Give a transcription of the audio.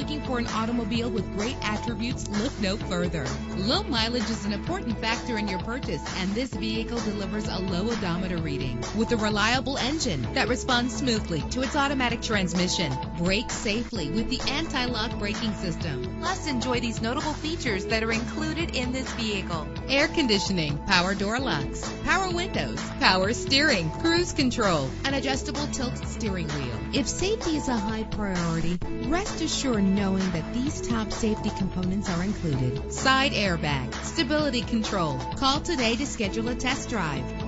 looking for an automobile with great attributes, look no further. Low mileage is an important factor in your purchase, and this vehicle delivers a low odometer reading with a reliable engine that responds smoothly to its automatic transmission. Brake safely with the anti-lock braking system. Plus, enjoy these notable features that are included in this vehicle. Air conditioning, power door locks, power windows, power steering, cruise control, an adjustable tilt steering wheel. If safety is a high priority, rest assured knowing that these top safety components are included. Side airbag, stability control. Call today to schedule a test drive.